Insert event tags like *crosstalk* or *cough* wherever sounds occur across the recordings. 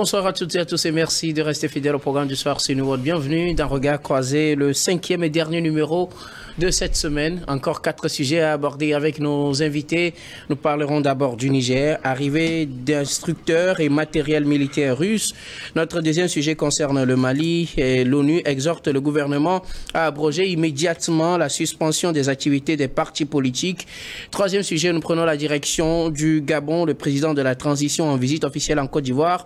Bonsoir à toutes et à tous et merci de rester fidèles au programme du soir. C'est nous. Bienvenue dans Regard croisé, le cinquième et dernier numéro de cette semaine. Encore quatre sujets à aborder avec nos invités. Nous parlerons d'abord du Niger, arrivée d'instructeurs et matériel militaire russe. Notre deuxième sujet concerne le Mali l'ONU exhorte le gouvernement à abroger immédiatement la suspension des activités des partis politiques. Troisième sujet, nous prenons la direction du Gabon, le président de la transition en visite officielle en Côte d'Ivoire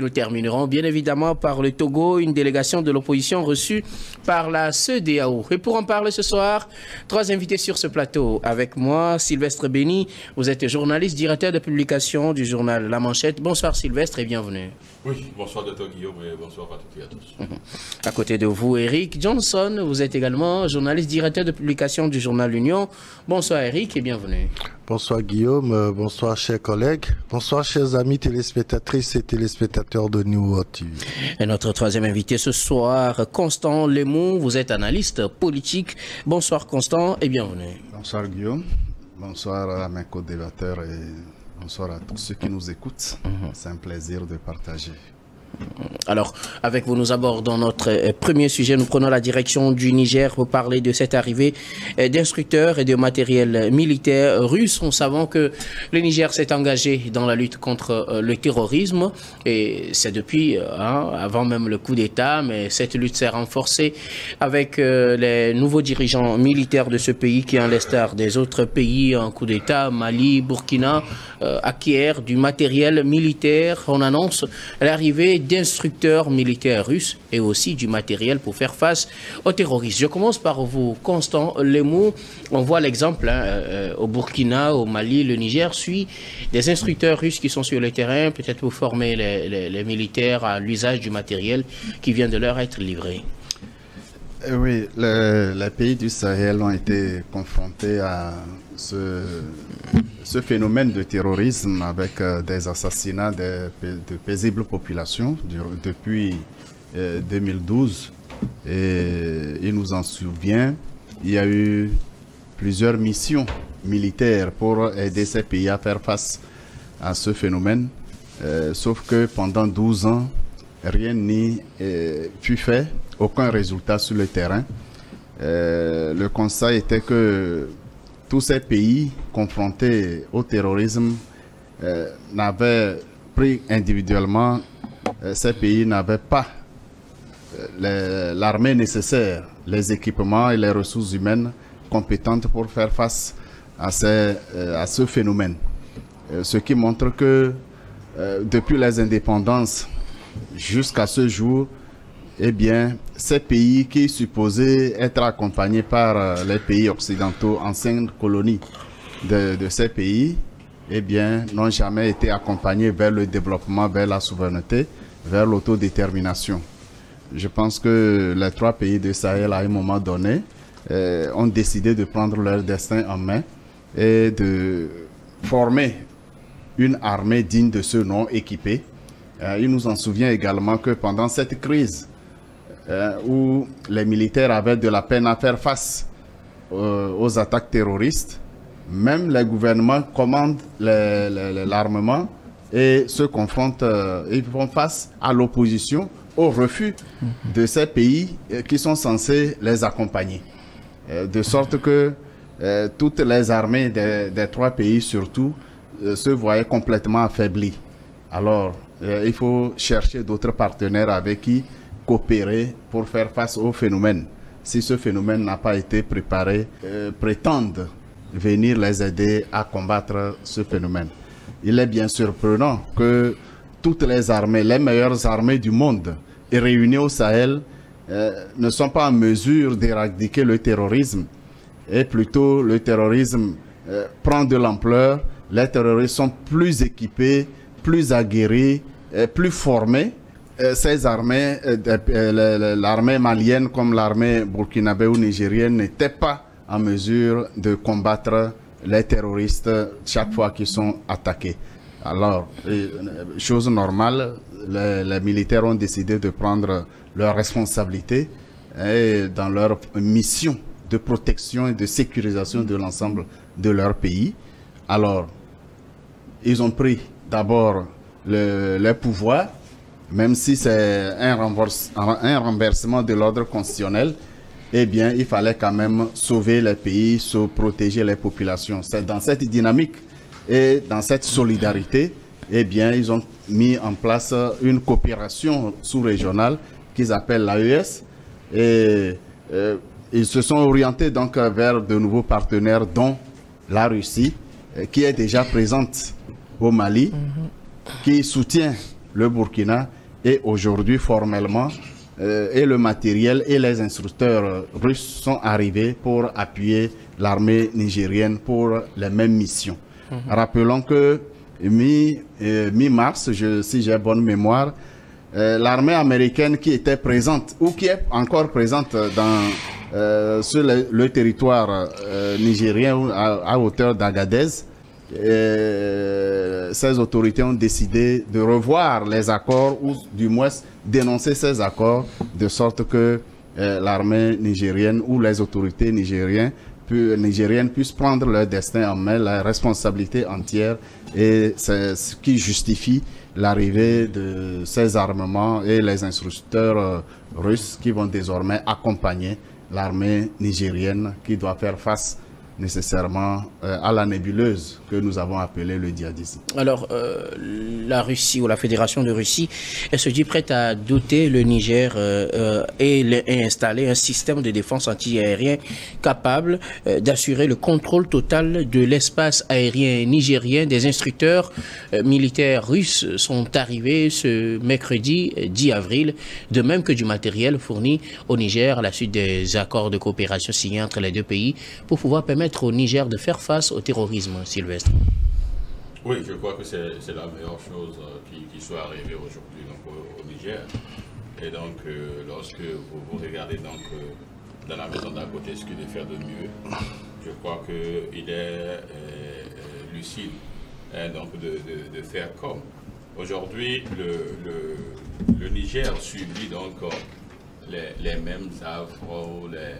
nous terminerons bien évidemment par le Togo, une délégation de l'opposition reçue par la CEDEAO. Et pour en parler ce soir, trois invités sur ce plateau. Avec moi, Sylvestre Béni, vous êtes journaliste, directeur de publication du journal La Manchette. Bonsoir Sylvestre et bienvenue. Oui, bonsoir Dr Guillaume et bonsoir à toutes et à tous. *laughs* À côté de vous, Eric Johnson, vous êtes également journaliste, directeur de publication du journal L'Union. Bonsoir Eric et bienvenue. Bonsoir Guillaume, euh, bonsoir chers collègues, bonsoir chers amis téléspectatrices et téléspectateurs de New World TV. Et notre troisième invité ce soir, Constant Lemou, vous êtes analyste politique. Bonsoir Constant et bienvenue. Bonsoir Guillaume, bonsoir à mes co-débatteurs et bonsoir à tous ceux qui nous écoutent. Mhm. C'est un plaisir de partager. Alors, avec vous, nous abordons notre euh, premier sujet. Nous prenons la direction du Niger pour parler de cette arrivée euh, d'instructeurs et de matériel militaire russe. On savons que le Niger s'est engagé dans la lutte contre euh, le terrorisme et c'est depuis, hein, avant même le coup d'État, mais cette lutte s'est renforcée avec les nouveaux dirigeants militaires de ce pays qui, en l'instar des autres pays en coup d'État, Mali, Burkina, acquièrent du matériel militaire. On annonce l'arrivée d'instructeurs militaires russes et aussi du matériel pour faire face aux terroristes. Je commence par vous, Constant Lemou. On voit l'exemple hein, euh, au Burkina, au Mali, le Niger suit des instructeurs russes qui sont sur le terrain, peut-être pour former les, militaires à l'usage du matériel qui vient de leur être livré. Euh, oui, les pays du Sahel ont été confrontés à ce, ce phénomène de terrorisme avec euh, des assassinats de, paisibles populations depuis 2012. Euh, il nous en souvient, il y a eu plusieurs missions militaires pour aider ces pays à faire face à ce phénomène. Euh, sauf que pendant 12 ans, rien n'y fut fait, aucun résultat sur le terrain. le constat était que tous ces pays confrontés au terrorisme euh, n'avaient pris individuellement, euh, ces pays n'avaient pas euh, l'armée nécessaire, les équipements et les ressources humaines compétentes pour faire face à, ce phénomène. ce qui montre que depuis les indépendances jusqu'à ce jour, eh bien, ces pays qui supposaient être accompagnés par euh, les pays occidentaux, anciennes colonies de, ces pays, eh bien, n'ont jamais été accompagnés vers le développement, vers la souveraineté, vers l'autodétermination. Je pense que les trois pays de Sahel, à un moment donné, euh, ont décidé de prendre leur destin en main et de former une armée digne de ce nom équipée. Euh, il nous en souvient également que pendant cette crise euh, où les militaires avaient de la peine à faire face euh, aux attaques terroristes. Même les gouvernements commandent l'armement et se confrontent, euh, ils font face à l'opposition, au refus de ces pays qui sont censés les accompagner. de sorte que toutes les armées des, des trois pays surtout se voyaient complètement affaiblies. Alors, il faut chercher d'autres partenaires avec qui coopérer pour faire face au phénomène. Si ce phénomène n'a pas été préparé, euh, prétendent venir les aider à combattre ce phénomène. Il est bien surprenant que toutes les armées, les meilleures armées du monde, réunies au Sahel, euh, ne sont pas en mesure d'éradiquer le terrorisme. Et plutôt, le terrorisme euh, prend de l'ampleur. Les terroristes sont plus équipés, plus aguerris, plus formés ces armées, euh, euh, l'armée malienne comme l'armée burkinabé ou nigérienne n'étaient pas en mesure de combattre les terroristes chaque fois qu'ils sont attaqués. Alors, chose normale, les, militaires ont décidé de prendre leurs responsabilités dans leur mission de protection et de sécurisation de l'ensemble de leur pays. Alors, ils ont pris d'abord le, le pouvoir, même si c'est un, renverse- un renversement de l'ordre constitutionnel, eh bien, il fallait quand même sauver le pays, se protéger les populations. C'est dans cette dynamique et dans cette solidarité, eh bien, ils ont mis en place une coopération sous-régionale qu'ils appellent l'AES. Et euh, ils se sont orientés donc vers de nouveaux partenaires, dont la Russie, qui est déjà présente au Mali, qui soutient le Burkina et aujourd'hui formellement euh, et le matériel et les instructeurs euh, russes sont arrivés pour appuyer l'armée nigérienne pour les mêmes missions. Rappelons que euh, mi-mars, si j'ai bonne mémoire, euh, l'armée américaine qui était présente ou qui est encore présente dans, sur le, le territoire nigérien à, à hauteur d'Agadez, ces autorités ont décidé de revoir les accords ou du moins dénoncer ces accords de sorte que euh, l'armée nigérienne ou les autorités nigériennes puissent prendre leur destin en main, la responsabilité entière et c'est ce qui justifie l'arrivée de ces armements et les instructeurs euh, russes qui vont désormais accompagner l'armée nigérienne qui doit faire face nécessairement euh, à la nébuleuse que nous avons appelée le djihadisme. Alors, euh, la Russie ou la Fédération de Russie, elle se dit prête à doter le Niger euh, et, et installer un système de défense antiaérien capable d'assurer le contrôle total de l'espace aérien nigérien. Des instructeurs militaires russes sont arrivés ce mercredi euh, 10 avril, de même que du matériel fourni au Niger à la suite des accords de coopération signés entre les deux pays pour pouvoir permettre au Niger de faire face au terrorisme, Sylvestre. Oui, je crois que c'est la meilleure chose euh, qui, soit arrivée aujourd'hui au, au Niger. Et donc, euh, lorsque vous, vous regardez donc, euh, dans la maison d'à côté ce qu'il est faire de mieux, je crois qu'il est lucide hein, donc de, faire comme. Aujourd'hui, le, Niger subit donc les, mêmes affres ou, les,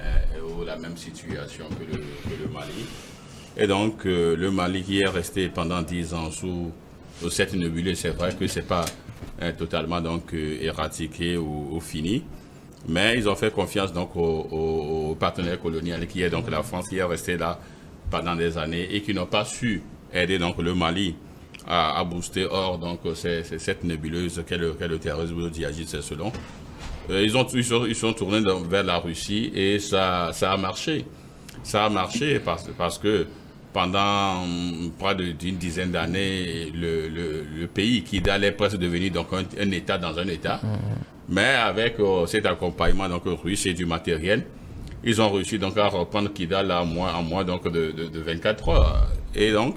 euh, la même situation que le, Mali. Et donc, euh, le Mali qui est resté pendant 10 ans sous, cette nébuleuse, c'est vrai que c'est pas euh, totalement donc euh, éradiqué ou, fini. Mais ils ont fait confiance donc au, au- au qui est donc la France qui est resté là pendant des années et qui n'ont pas su aider donc le Mali à, booster hors donc cette nébuleuse qu'est le, qu'est le terrorisme le djihadisme selon. Euh, ils, ont, ils, sont, ils sont tournés dans- vers la Russie et ça, ça a marché. Ça a marché parce, parce que pendant hum, près d'une dizaine d'années, le, le- le pays qui allait presque devenir donc un, un État dans un État, mais avec euh, cet accompagnement donc russe et du matériel, ils ont réussi donc à reprendre Kidal en moins, en moins donc de, de, de 24 heures. Et donc,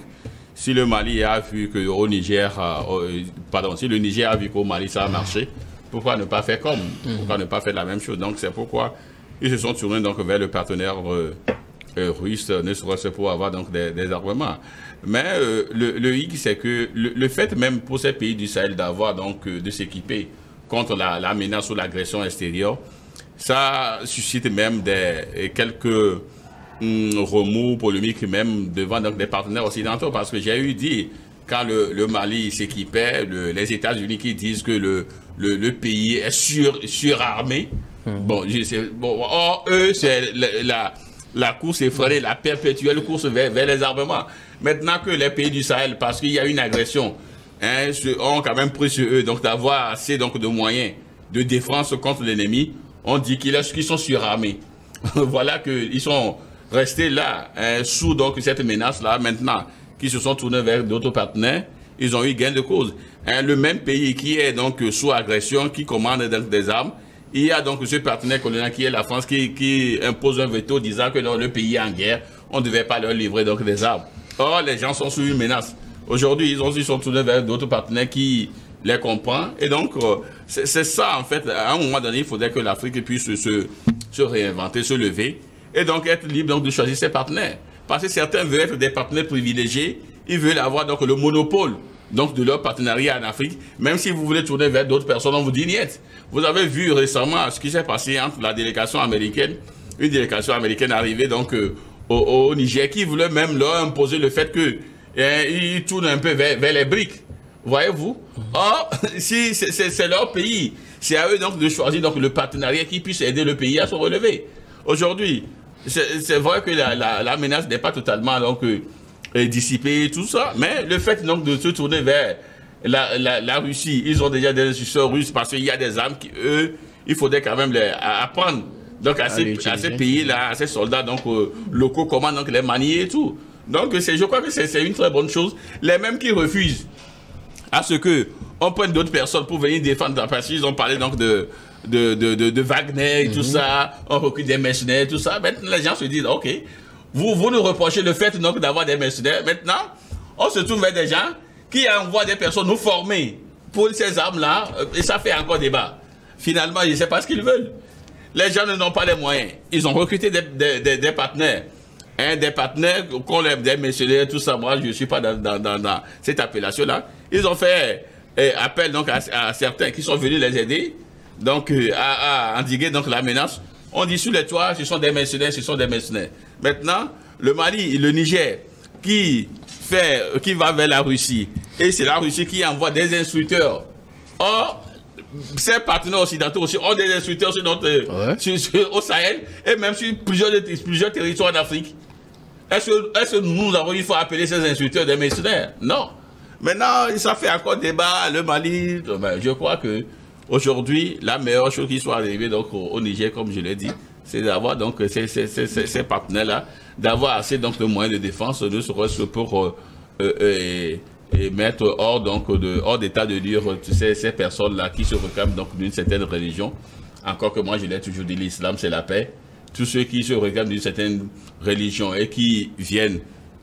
si le Mali a vu que au Niger, euh, euh, pardon, si le Niger a vu qu'au Mali ça a marché, pourquoi ne pas faire comme? Pourquoi ne pas faire la même chose? Donc c'est pourquoi ils se sont tournés donc vers le partenaire euh, euh, russe, ne serait-ce pour avoir donc des, des armements. Mais euh, le, le hic, c'est que le, le fait même pour ces pays du Sahel d'avoir donc euh, de s'équiper contre la, la menace ou l'agression extérieure, ça suscite même des quelques hum, remous polémiques même devant donc, des partenaires occidentaux. Parce que j'ai eu dit quand le, le Mali s'équipait, le- les États-Unis qui disent que le, le, le pays est sur, surarmé. Bon, je sais- bon, or, eux, c'est la, la, la course effrénée, la perpétuelle course vers, vers les armements. Maintenant que les pays du Sahel, parce qu'il y a une agression, hein, se- ont quand même pris sur eux donc d'avoir assez donc, de moyens de défense contre l'ennemi, on dit qu'ils qu'ils sont surarmés. *laughs* voilà qu'ils sont restés là, hein, sous donc cette menace-là, maintenant, qui se sont tournés vers d'autres partenaires, ils ont eu gain de cause. Hein, le même pays qui est donc sous agression, qui commande des armes, il y a donc ce partenaire colonial qui est la France qui, impose un veto disant que non, le pays est en guerre, on ne devait pas leur livrer donc des armes. Or, les gens sont sous une menace. Aujourd'hui, ils, ont, ils sont tournés vers d'autres partenaires qui les comprennent. Et donc, euh, c'est ça, en fait. À un moment donné, il faudrait que l'Afrique puisse se, se, se réinventer, se lever, et donc être libre donc, de choisir ses partenaires. Parce que certains veulent être des partenaires privilégiés, ils veulent avoir donc le monopole donc de leur partenariat en Afrique. Même si vous voulez tourner vers d'autres personnes, on vous dit niet. Vous avez vu récemment ce qui s'est passé entre la délégation américaine, une délégation américaine arrivée donc euh, au, Niger qui voulait même leur imposer le fait que eh, ils tournent un peu vers, les briques. Voyez-vous? Or, *laughs* si c'est leur pays, c'est à eux donc de choisir donc, le partenariat qui puisse aider le pays à se relever. Aujourd'hui, c'est vrai que la, la, menace n'est pas totalement donc, euh, dissipée, tout ça, mais le fait donc, de se tourner vers la, la, Russie, ils ont déjà des institutions russes parce qu'il y a des armes qui, eux, il faudrait quand même les apprendre donc à, ces, pays-là, à ces soldats donc, euh, locaux, comment donc les manier et tout. Donc je crois que c'est une très bonne chose. Les mêmes qui refusent à ce que on prenne d'autres personnes pour venir défendre, parce qu'ils ont parlé donc de, de, de, Wagner et tout mhm. ça, on recrute des mercenaires, tout ça. Maintenant, les gens se disent, OK, vous, vous nous reprochez le fait donc d'avoir des mercenaires. Maintenant, on se trouve vers des gens qui envoient des personnes nous former pour ces armes-là, euh, et ça fait encore débat. Finalement, je ne sais pas ce qu'ils veulent. Les gens n'ont pas les moyens. Ils ont recruté des, des, partenaires. Hein, des partenaires qu'on lève des mercenaires, tout ça. Moi, je ne suis pas dans, dans, dans, cette appellation-là. Ils ont fait eh, appel donc à, certains qui sont venus les aider, donc euh, à, à, endiguer donc la menace. On dit sur les toits, ce sont des mercenaires, ce sont des mercenaires. Maintenant, le Mali, le Niger, qui fait, qui va vers la Russie, et c'est la Russie qui envoie des instructeurs. Or, ces partenaires occidentaux aussi ont des instructeurs sur notre, sur, au Sahel et même sur plusieurs, plusieurs territoires d'Afrique. Est-ce que, nous avons il faut appeler ces instructeurs des mercenaires? Non. Maintenant, ça fait encore débat, le Mali. Ben, je crois que aujourd'hui, la meilleure chose qui soit arrivée donc, au, Niger, comme je l'ai dit, c'est d'avoir donc ces, partenaires-là, d'avoir assez donc, de moyens de défense, de se pour euh, euh, et mettre hors donc hors d'état de dire tu ces personnes là qui se réclament donc d'une certaine religion. Encore que moi je l'ai toujours dit l'islam c'est la paix. Tous ceux qui se réclament d'une certaine religion et qui viennent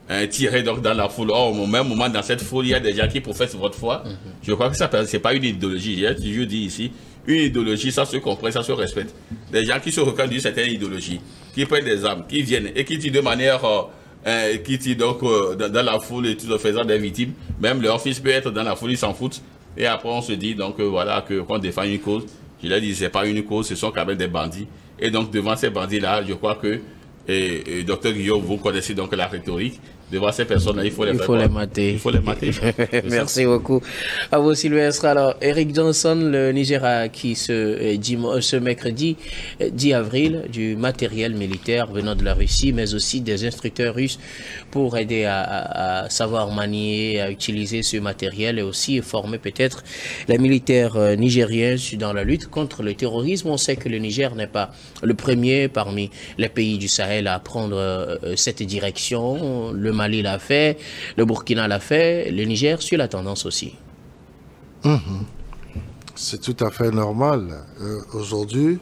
hein, tirer donc dans la foule or au même moment dans cette foule il y a des gens qui professent votre foi mhm. je crois que ça c'est pas une idéologie j'ai toujours dit ici une idéologie ça se comprend ça se respecte des gens qui se réclament d'une certaine idéologie qui prennent des armes qui viennent et qui disent de manière euh, euh, qui tire donc euh, dans, la foule et tout en faisant des victimes. Même leur fils peut être dans la foule, ils s'en foutent. Et après, on se dit donc euh, voilà que qu'on défend une cause. Je l'ai dit, c'est pas une cause, ce sont quand même des bandits. Et donc devant ces bandits-là, je crois que et, docteur Guillaume, vous connaissez donc la rhétorique. Devant ces personnes-là, il faut les, il faut les mater. Il faut les mater. *laughs* Merci beaucoup. À vous, Sylvestre. Alors, Eric Johnson, le Nigeria qui ce, euh, ce mercredi 10 euh, avril du matériel militaire venant de la Russie, mais aussi des instructeurs russes pour aider à, savoir manier, à utiliser ce matériel et aussi former peut-être les militaires euh, nigériens dans la lutte contre le terrorisme. On sait que le Niger n'est pas le premier parmi les pays du Sahel à prendre euh, cette direction. Le Mali l'a fait, le Burkina l'a fait, le Niger suit la tendance aussi. Mhm. C'est tout à fait normal. Euh, aujourd'hui,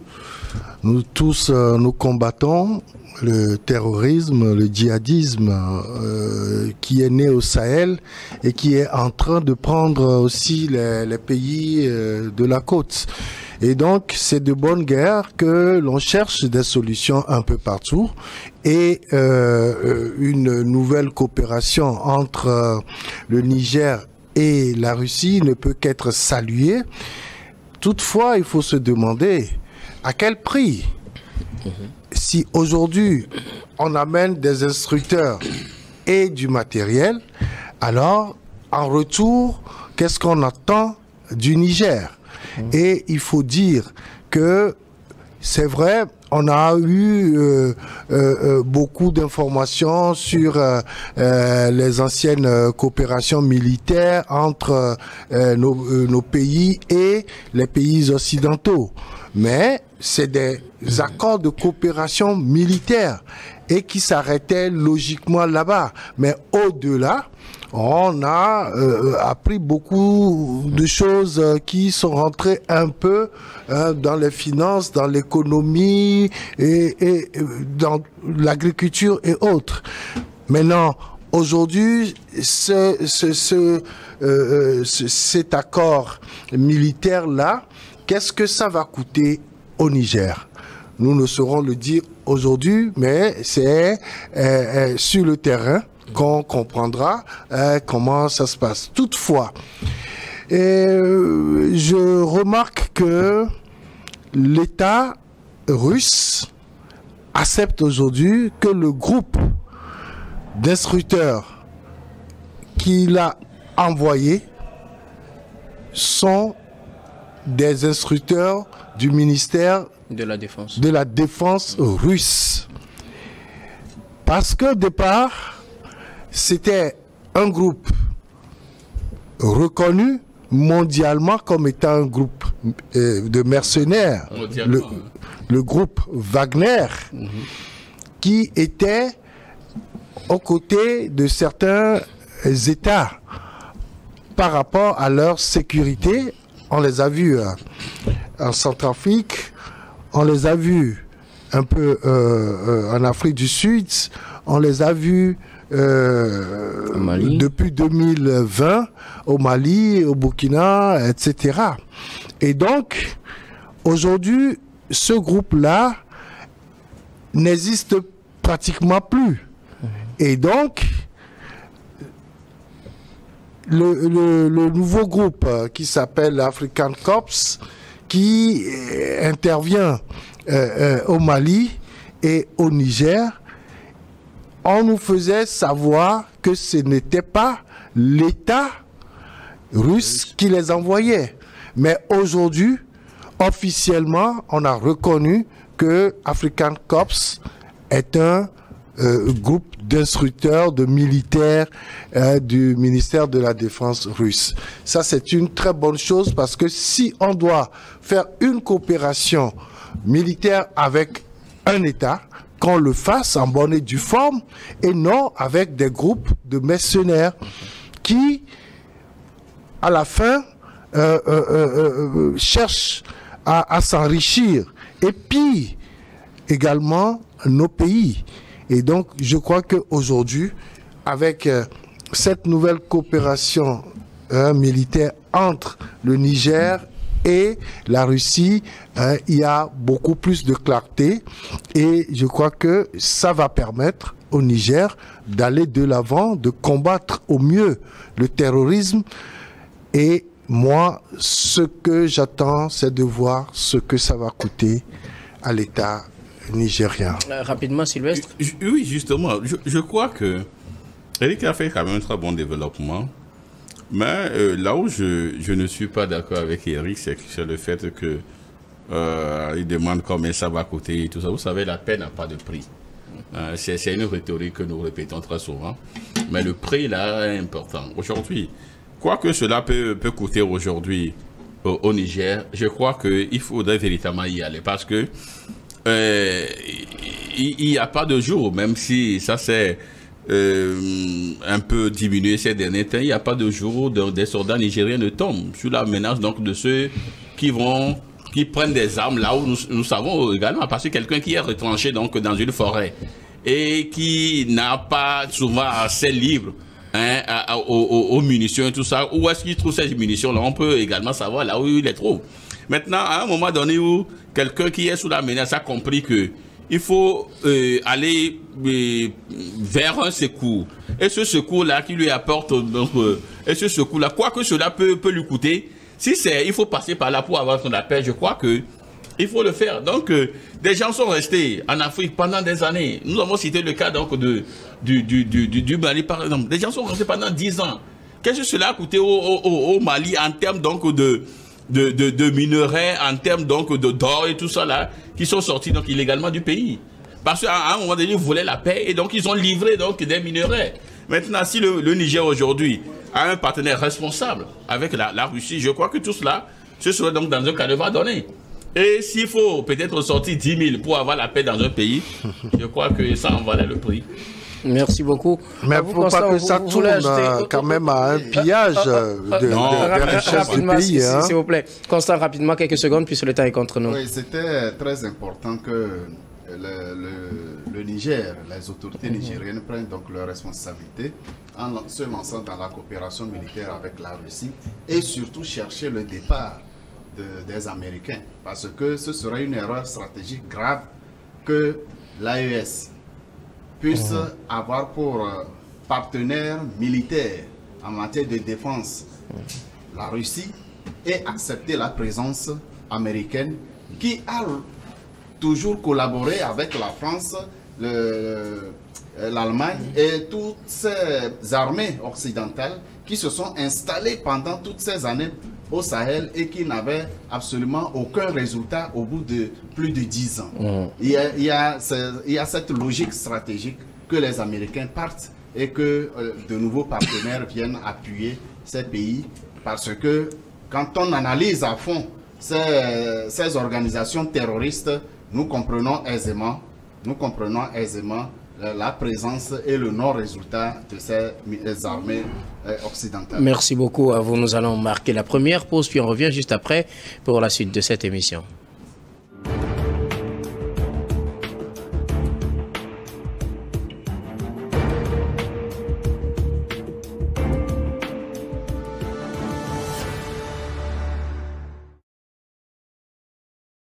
nous tous, euh, nous combattons le terrorisme, le djihadisme qui est né au Sahel et qui est en train de prendre aussi les pays de la côte. Et donc, c'est de bonne guerre que l'on cherche des solutions un peu partout. Et euh, une nouvelle coopération entre euh, le Niger et la Russie ne peut qu'être saluée. Toutefois, il faut se demander à quel prix Si aujourd'hui, on amène des instructeurs et du matériel, alors, en retour, qu'est-ce qu'on attend du Niger? Et il faut dire que c'est vrai, on a eu euh, euh, euh, beaucoup d'informations sur les anciennes coopérations militaires entre nos, pays et les pays occidentaux. Mais c'est des accords de coopération militaire et qui s'arrêtaient logiquement là-bas. Mais au-delà, on a euh, appris beaucoup de choses euh, qui sont rentrées un peu hein, dans les finances, dans l'économie et, euh, dans l'agriculture et autres. Maintenant, aujourd'hui, ce, cet accord militaire-là, qu'est-ce que ça va coûter au Niger? Nous ne saurons le dire aujourd'hui, mais c'est sur le terrain qu'on comprendra euh, comment ça se passe. Toutefois, euh, je remarque que l'État russe accepte aujourd'hui que le groupe d'instructeurs qu'il a envoyé sont des instructeurs du ministère de la Défense, de la défense russe. Parce qu'au départ, c'était un groupe reconnu mondialement comme étant un groupe euh, de mercenaires, le, hein. le groupe Wagner, qui était aux côtés de certains États par rapport à leur sécurité. On les a vus euh, en Centrafrique, on les a vus un peu euh, euh, en Afrique du Sud, on les a vus euh, depuis 2020 au Mali, au Burkina, etc. Et donc, aujourd'hui, ce groupe-là n'existe pratiquement plus. Et donc, le, le- le nouveau groupe qui s'appelle African Corps, qui euh, intervient euh, euh, au Mali et au Niger, on nous faisait savoir que ce n'était pas l'État russe qui les envoyait. Mais aujourd'hui, officiellement, on a reconnu que African Corps est un euh, groupe d'instructeurs, de militaires euh, du ministère de la Défense russe. Ça, c'est une très bonne chose parce que si on doit faire une coopération militaire avec un État, qu'on le fasse en bonne et due forme et non avec des groupes de mercenaires qui, à la fin, euh, euh, euh, cherchent à, s'enrichir et pillent également nos pays. Et donc, je crois qu'aujourd'hui, avec cette nouvelle coopération euh, militaire entre le Niger et la Russie, euh, il y a beaucoup plus de clarté et je crois que ça va permettre au Niger d'aller de l'avant, de combattre au mieux le terrorisme et moi, ce que j'attends, c'est de voir ce que ça va coûter à l'État nigérien. Euh, rapidement, Sylvestre. Oui, justement, je, je crois que Eric a fait quand même un très bon développement. Mais euh, là où je, je ne suis pas d'accord avec Eric, c'est c'est le fait que euh, il demande combien ça va coûter et tout ça. Vous savez, la paix n'a pas de prix. Euh, c'est c'est une rhétorique que nous répétons très souvent. Mais le prix, là, est important. Aujourd'hui, quoi que cela peut, peut coûter aujourd'hui au, Niger, je crois qu'il faudrait véritablement y aller. Parce que euh, il n'y a pas de jour, même si ça s'est euh, un peu diminué ces derniers temps, il n'y a pas de jour où de- des soldats nigériens ne tombent sous la menace donc de ceux qui vont qui prennent des armes là où nous, savons également parce que quelqu'un qui est retranché donc dans une forêt et qui n'a pas souvent assez libre hein, à- aux- aux munitions et tout ça, où est-ce qu'il trouve ces munitions là On peut également savoir là où il les trouve. Maintenant, à un moment donné où quelqu'un qui est sous la menace a compris que il faut euh, aller euh, vers un secours. Et ce secours-là qui lui apporte, donc, euh, et ce secours-là, quoi que cela peut, peut lui coûter, si c'est, il faut passer par là pour avoir son appel, je crois que il faut le faire. Donc, des gens sont restés en Afrique pendant des années. Nous avons cité le cas donc de, du, du, du, du, Mali, par exemple. Des gens sont restés pendant 10 ans. Qu'est-ce que cela a coûté au, au, au- au Mali en termes donc de, de, de, minerais, en termes donc de d'or et tout ça là, qui sont sortis donc illégalement du pays Parce qu'à un moment donné, ils voulaient la paix et donc ils ont livré donc des minerais. Maintenant, si le, Niger aujourd'hui a un partenaire responsable avec la, la Russie, je crois que tout cela, ce serait donc dans un cadre donné. Et s'il faut peut-être sortir 10 000 pour avoir la paix dans un pays, je crois que ça en valait le prix. Merci beaucoup. Mais il vous, ne faut pas que vous- ça vous tourne ajouter- euh, quand même à un pillage euh, de, non, de- des Ra- richesses du pays. s'il hein. s'il vous plaît. Constant, rapidement, quelques secondes, puisque le temps est contre nous. Oui, c'était très important que le, le- le Niger, les autorités nigériennes prennent donc leurs responsabilités en se lançant dans la coopération militaire avec la Russie et surtout chercher le départ de- des Américains. Parce que ce serait une erreur stratégique grave que l'AES puisse avoir pour euh, partenaire militaire en matière de défense. La Russie et accepter la présence américaine qui a toujours collaboré avec la France, euh, l'Allemagne et toutes ces armées occidentales qui se sont installées pendant toutes ces années au Sahel et qui n'avaient absolument aucun résultat au bout de plus de dix ans. Mmh. Il, y a, il, y a, il, y a, cette logique stratégique que les Américains partent et que euh, de nouveaux partenaires *laughs* viennent appuyer ces pays parce que quand on analyse à fond ces, ces organisations terroristes, nous comprenons aisément, nous comprenons aisément la présence et le non-résultat de ces armées euh, occidentales. Merci beaucoup à vous. Nous allons marquer la première pause, puis on revient juste après pour la suite de cette émission.